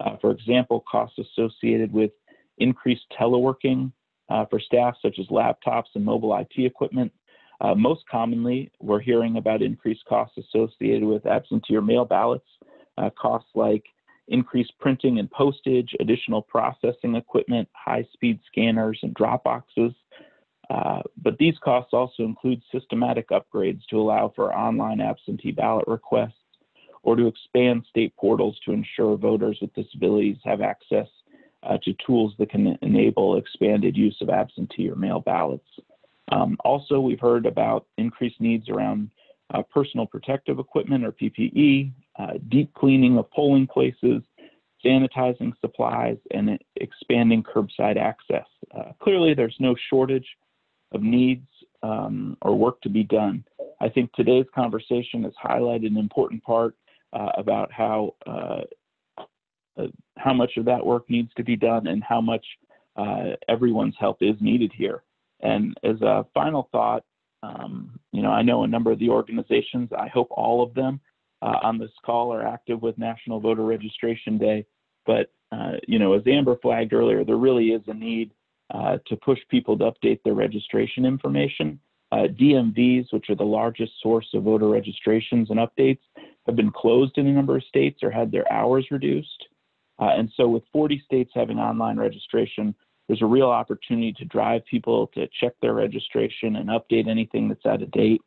Uh, for example, costs associated with increased teleworking uh, for staff, such as laptops and mobile IT equipment. Uh, most commonly, we're hearing about increased costs associated with absentee or mail ballots, uh, costs like increased printing and postage, additional processing equipment, high speed scanners, and drop boxes. Uh, but these costs also include systematic upgrades to allow for online absentee ballot requests or to expand state portals to ensure voters with disabilities have access uh, to tools that can enable expanded use of absentee or mail ballots. Um, also, we've heard about increased needs around uh, personal protective equipment or PPE, uh, deep cleaning of polling places, sanitizing supplies, and expanding curbside access. Uh, clearly, there's no shortage of needs um, or work to be done. I think today's conversation has highlighted an important part uh, about how uh, uh, how much of that work needs to be done and how much everyone's help is needed here. And as a final thought, um, you know, I know a number of the organizations. I hope all of them uh, on this call are active with National Voter Registration Day. But uh, you know, as Amber flagged earlier, there really is a need to push people to update their registration information. DMVs, which are the largest source of voter registrations and updates, have been closed in a number of states or had their hours reduced. Uh, and so, with 40 states having online registration, there's a real opportunity to drive people to check their registration and update anything that's out of date.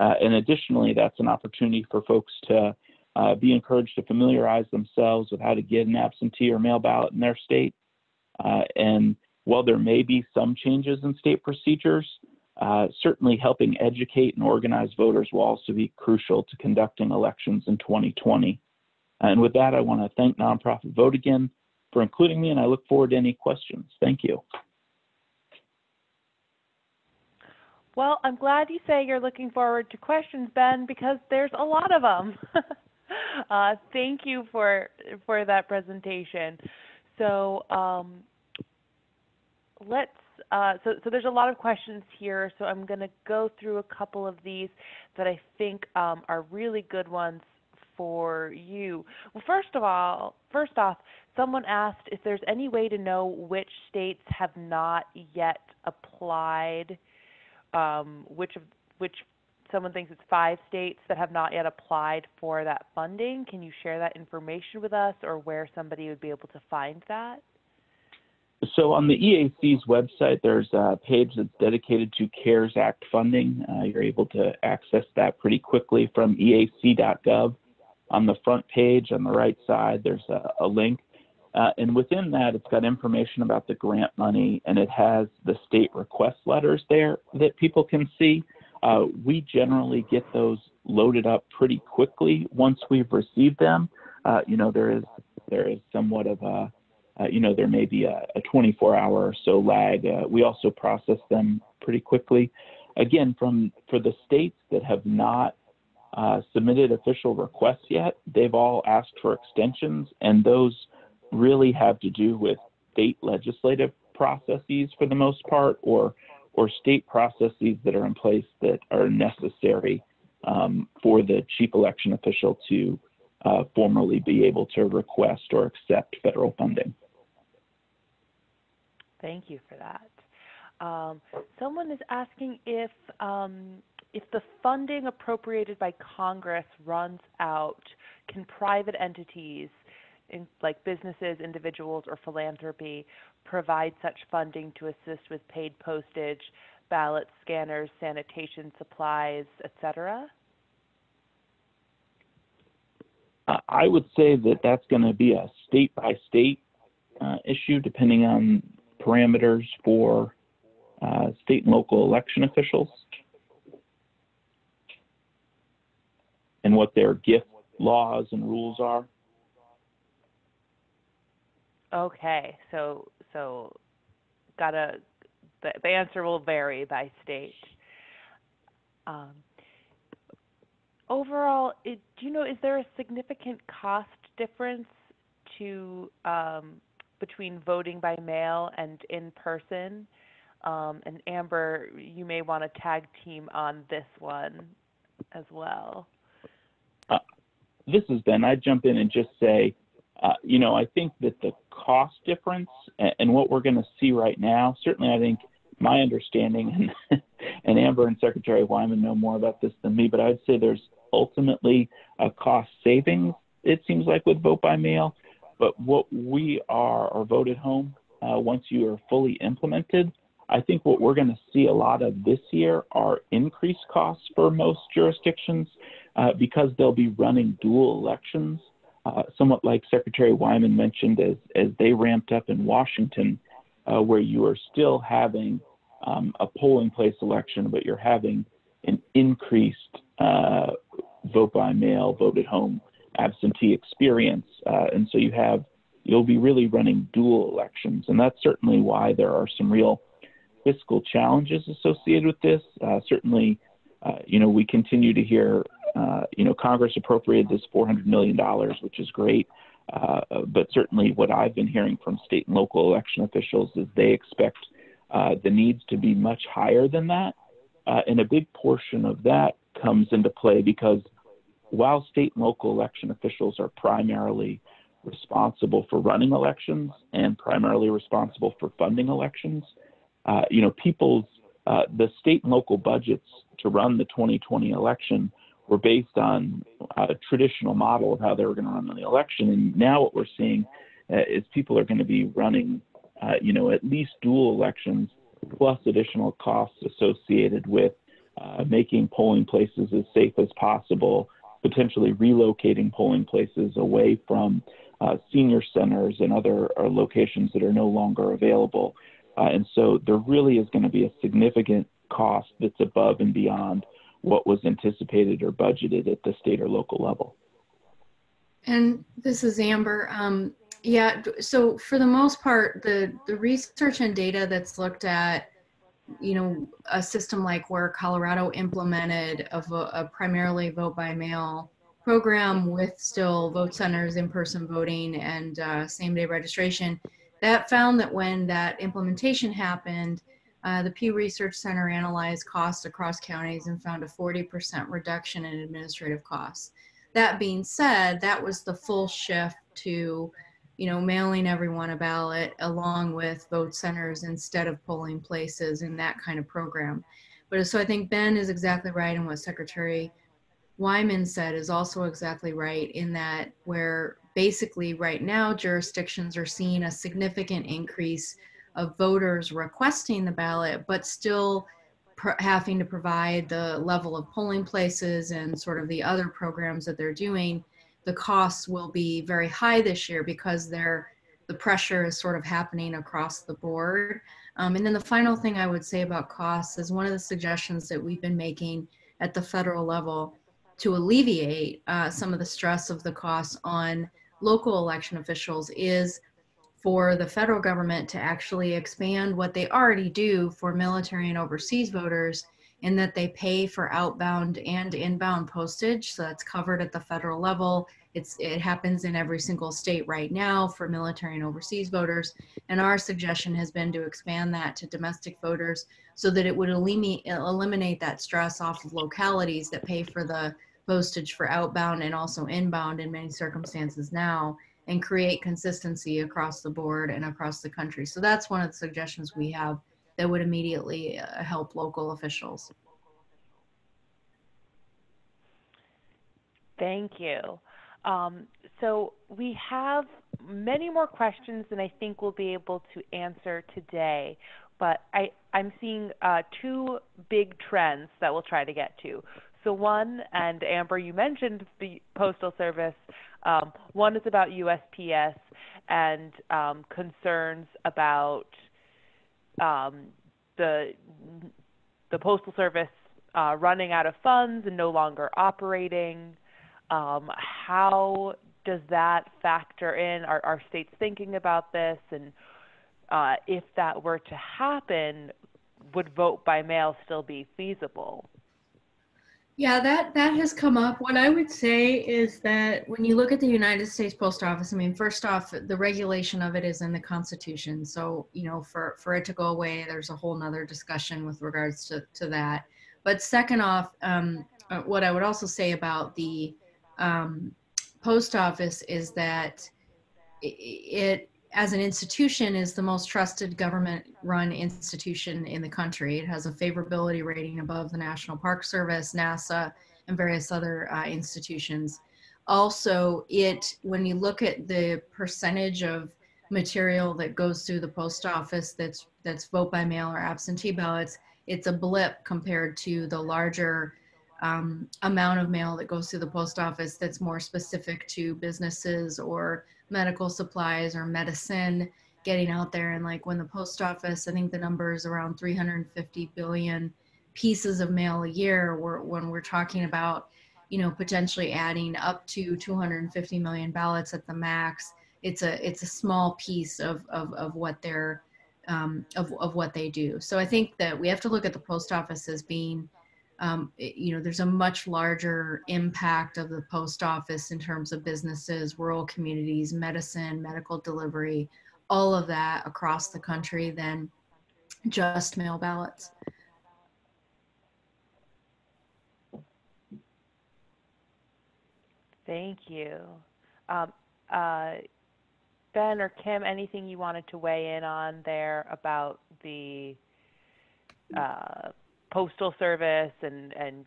Uh, and additionally, that's an opportunity for folks to uh, be encouraged to familiarize themselves with how to get an absentee or mail ballot in their state. Uh, and while there may be some changes in state procedures, uh, certainly helping educate and organize voters will also be crucial to conducting elections in 2020. And with that, I want to thank Nonprofit Vote again for including me, and I look forward to any questions. Thank you. Well, I'm glad you say you're looking forward to questions, Ben, because there's a lot of them. (laughs) uh, thank you for for that presentation. So um, let's uh, so, so there's a lot of questions here, so I'm going to go through a couple of these that I think um, are really good ones for you. Well, first of all, first off, someone asked if there's any way to know which states have not yet applied um, which of which someone thinks it's five states that have not yet applied for that funding. Can you share that information with us or where somebody would be able to find that? So on the EAC's website, there's a page that's dedicated to CARES Act funding. Uh, you're able to access that pretty quickly from eac.gov. On the front page, on the right side, there's a, a link. Uh, and within that, it's got information about the grant money and it has the state request letters there that people can see. Uh, we generally get those loaded up pretty quickly once we've received them. Uh, you know, there is there is somewhat of a uh, you know, there may be a, a 24 hour or so lag. Uh, we also process them pretty quickly. Again, from for the states that have not uh, submitted official requests yet, they've all asked for extensions, and those really have to do with state legislative processes for the most part, or or state processes that are in place that are necessary um, for the chief election official to uh, formally be able to request or accept federal funding. Thank you for that. Um, someone is asking if um, if the funding appropriated by Congress runs out, can private entities, in, like businesses, individuals, or philanthropy, provide such funding to assist with paid postage, ballot scanners, sanitation supplies, etc.? I would say that that's going to be a state by state issue, depending on parameters for uh, state and local election officials and what their gift laws and rules are. Okay, so so gotta the, the answer will vary by state. Um, overall, it, do you know is there a significant cost difference to um, between voting by mail and in person. Um, and Amber, you may want to tag team on this one as well. This is Ben. I'd jump in and just say, uh, you know, I think that the cost difference and, and what we're going to see right now, certainly I think my understanding, and, (laughs) and Amber and Secretary Wyman know more about this than me, but I'd say there's ultimately a cost savings, it seems like, with vote by mail. But what we are, or vote at home, uh, once you are fully implemented, I think what we're going to see a lot of this year are increased costs for most jurisdictions uh, because they'll be running dual elections, uh, somewhat like Secretary Wyman mentioned as, as they ramped up in Washington, uh, where you are still having um, a polling place election, but you're having an increased uh, vote by mail, vote at home absentee experience. Uh, and so you have, you'll be really running dual elections. And that's certainly why there are some real fiscal challenges associated with this. Certainly, you know, we continue to hear, uh, you know, Congress appropriated this $400 million, which is great. Uh, but certainly, what I've been hearing from state and local election officials is they expect uh, the needs to be much higher than that. and a big portion of that comes into play because while state and local election officials are primarily responsible for running elections and primarily responsible for funding elections, uh, you know, people's uh, the state and local budgets to run the 2020 election were based on a traditional model of how they were going to run the election. And now what we're seeing uh, is people are going to be running, uh, you know, at least dual elections plus additional costs associated with uh, making polling places as safe as possible, potentially relocating polling places away from uh, senior centers and other uh, locations that are no longer available. Uh, and so there really is going to be a significant cost that's above and beyond what was anticipated or budgeted at the state or local level. And this is Amber. Um, yeah, so for the most part, the, the research and data that's looked at you know, a system like where Colorado implemented a, vo- a primarily vote by mail program with still vote centers, in-person voting, and uh, same-day registration, that found that when that implementation happened, uh, the Pew Research Center analyzed costs across counties and found a 40% reduction in administrative costs. That being said, that was the full shift to you know, mailing everyone a ballot along with vote centers instead of polling places in that kind of program. But so I think Ben is exactly right, and what Secretary Wyman said is also exactly right in that where basically right now jurisdictions are seeing a significant increase of voters requesting the ballot, but still having to provide the level of polling places and sort of the other programs that they're doing, the costs will be very high this year because they're the pressure is sort of happening across the board. Um, and then the final thing I would say about costs is one of the suggestions that we've been making at the federal level to alleviate uh, some of the stress of the costs on local election officials is for the federal government to actually expand what they already do for military and overseas voters in that they pay for outbound and inbound postage. So that's covered at the federal level. It's it happens in every single state right now for military and overseas voters. And our suggestion has been to expand that to domestic voters so that it would eliminate eliminate that stress off of localities that pay for the postage for outbound and also inbound in many circumstances now and create consistency across the board and across the country. So that's one of the suggestions we have that would immediately uh, help local officials. Thank you. Um, so we have many more questions than I think we'll be able to answer today, but I, I'm seeing uh, two big trends that we'll try to get to. So one, and Amber, you mentioned the Postal Service. Um, one is about USPS and um, concerns about um, the the Postal Service uh, running out of funds and no longer operating. Um, how does that factor in? Are, are states thinking about this? And uh, if that were to happen, would vote by mail still be feasible? Yeah, that that has come up. What I would say is that when you look at the United States Post Office, I mean, first off, the regulation of it is in the Constitution. So, you know, for for it to go away, there's a whole nother discussion with regards to to that. But second off, um, uh, what I would also say about the um, post office is that it, it as an institution is the most trusted government run institution in the country. It has a favorability rating above the National Park Service, NASA, and various other uh, institutions. Also, it when you look at the percentage of material that goes through the post office that's that's vote by mail or absentee ballots, it's a blip compared to the larger um, amount of mail that goes through the post office that's more specific to businesses or medical supplies or medicine getting out there. And like when the post office, I think the number is around 350 billion pieces of mail a year. when we're talking about, you know, potentially adding up to 250 million ballots at the max. It's a it's a small piece of of, of what they're um, of of what they do. So I think that we have to look at the post office as being um, it, you know, there's a much larger impact of the post office in terms of businesses, rural communities, medicine, medical delivery, all of that across the country than just mail ballots. Thank you. Um, uh, ben or Kim, anything you wanted to weigh in on there about the uh, postal service and and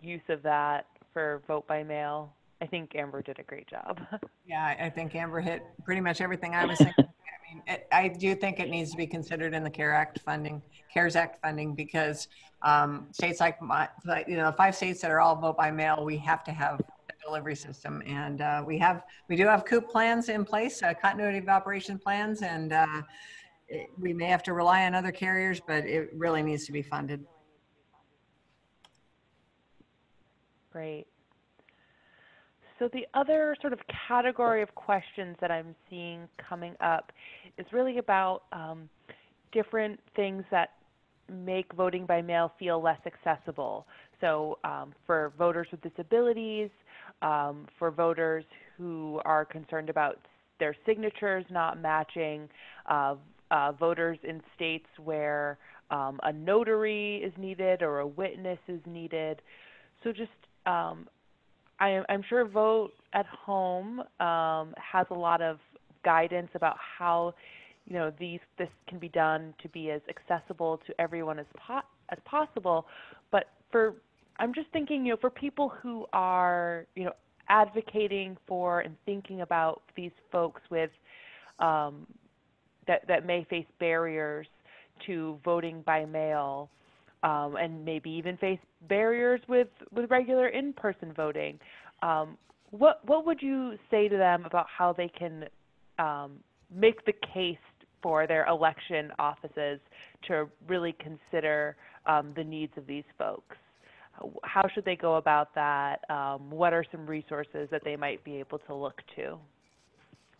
use of that for vote by mail. I think Amber did a great job. (laughs) yeah, I think Amber hit pretty much everything I was (laughs) thinking. I mean, it, I do think it needs to be considered in the CARE Act funding, CARES Act funding, because um, states like my, like, you know, five states that are all vote by mail, we have to have a delivery system, and uh, we have, we do have COOP plans in place, uh, continuity of operation plans, and uh, it, we may have to rely on other carriers, but it really needs to be funded. Great. So the other sort of category of questions that I'm seeing coming up is really about um, different things that make voting by mail feel less accessible. So um, for voters with disabilities, um, for voters who are concerned about their signatures not matching, uh, uh, voters in states where um, a notary is needed or a witness is needed. So just um, I, am sure Vote at Home um, has a lot of guidance about how you know these this can be done to be as accessible to everyone as po- as possible. But for I'm just thinking, you know, for people who are, you know, advocating for and thinking about these folks with um, that that may face barriers to voting by mail, um, and maybe even face barriers with with regular in-person voting. Um, what what would you say to them about how they can um, make the case for their election offices to really consider um, the needs of these folks? How should they go about that? Um, what are some resources that they might be able to look to?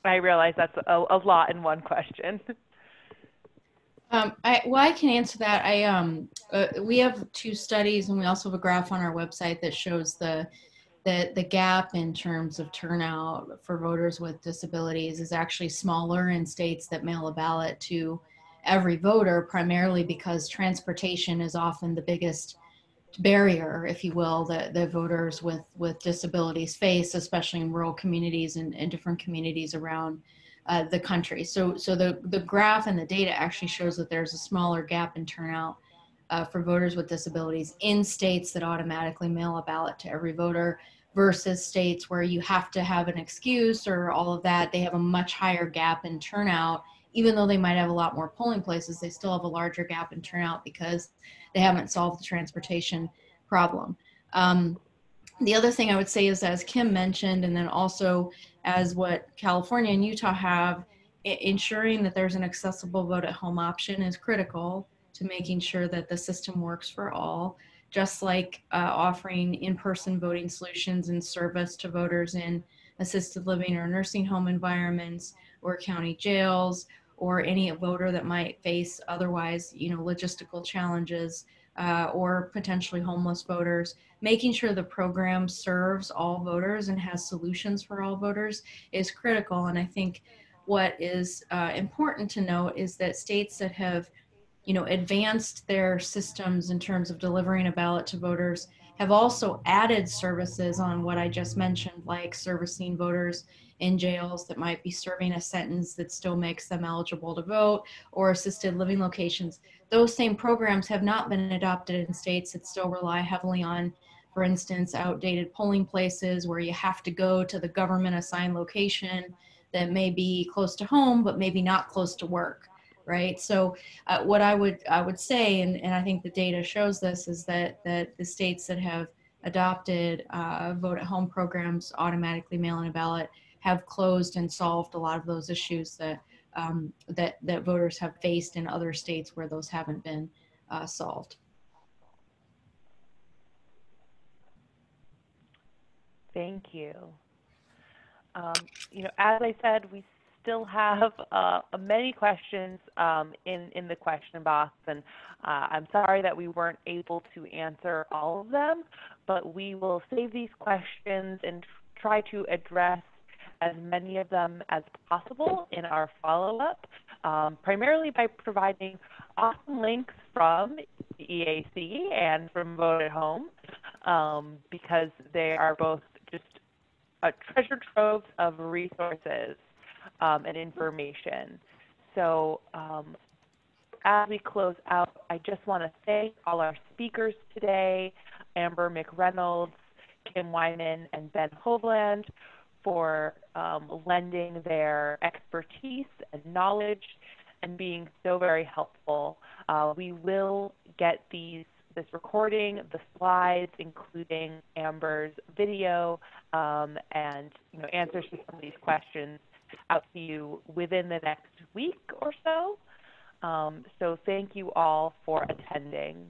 I realize that's a, a lot in one question. (laughs) Um, I, well, I can answer that. I um, uh, we have two studies, and we also have a graph on our website that shows the the the gap in terms of turnout for voters with disabilities is actually smaller in states that mail a ballot to every voter, primarily because transportation is often the biggest barrier, if you will, that the voters with with disabilities face, especially in rural communities and, and different communities around uh, the country. So, so the, the graph and the data actually shows that there's a smaller gap in turnout uh, for voters with disabilities in states that automatically mail a ballot to every voter versus states where you have to have an excuse or all of that. They have a much higher gap in turnout. Even though they might have a lot more polling places, they still have a larger gap in turnout because they haven't solved the transportation problem. Um, the other thing I would say is, as Kim mentioned, and then also as what California and Utah have, ensuring that there's an accessible vote at home option is critical to making sure that the system works for all. Just like uh, offering in person voting solutions and service to voters in assisted living or nursing home environments or county jails or any voter that might face otherwise you know logistical challenges uh, or potentially homeless voters, making sure the program serves all voters and has solutions for all voters is critical. And I think what is uh, important to note is that states that have you know advanced their systems in terms of delivering a ballot to voters have also added services on what I just mentioned, like servicing voters in jails that might be serving a sentence that still makes them eligible to vote or assisted living locations. Those same programs have not been adopted in states that still rely heavily on, for instance, outdated polling places where you have to go to the government assigned location that may be close to home, but maybe not close to work right so uh, what i would i would say and, and i think the data shows this is that that the states that have adopted uh, vote at home programs automatically mail in a ballot have closed and solved a lot of those issues that um, that that voters have faced in other states where those haven't been uh, solved. Thank you. Um, you know, as I said, we still have uh, many questions um, in in the question box, and uh, I'm sorry that we weren't able to answer all of them, but we will save these questions and try to address as many of them as possible in our follow-up, um, primarily by providing awesome links from the EAC and from Vote at Home, um, because they are both just a treasure trove of resources um, and information. So um, as we close out, I just want to thank all our speakers today, Amber McReynolds, Kim Wyman, and Ben Hovland for um, lending their expertise and knowledge and being so very helpful. Uh, we will get these this recording, the slides, including Amber's video, um, and you know answers to some of these questions out to you within the next week or so. Um, so thank you all for attending.